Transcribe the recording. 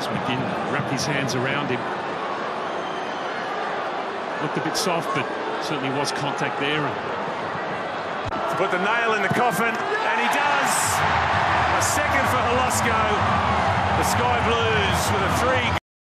As McGinn wrapped his hands around him. Looked a bit soft, but certainly was contact there. To put the nail in the coffin, and he does. A second for Holosko. The Sky Blues